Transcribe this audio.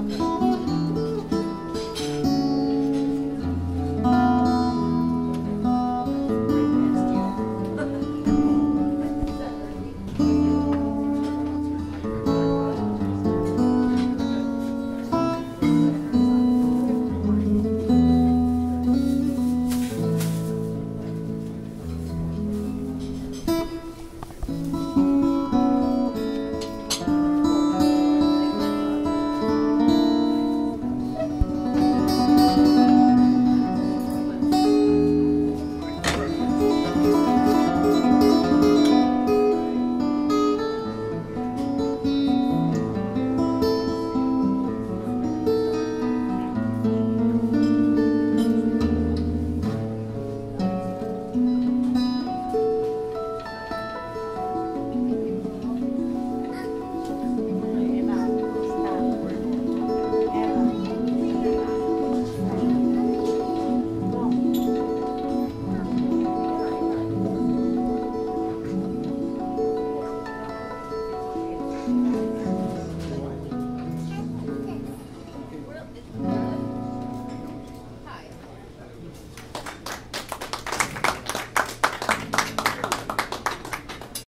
up.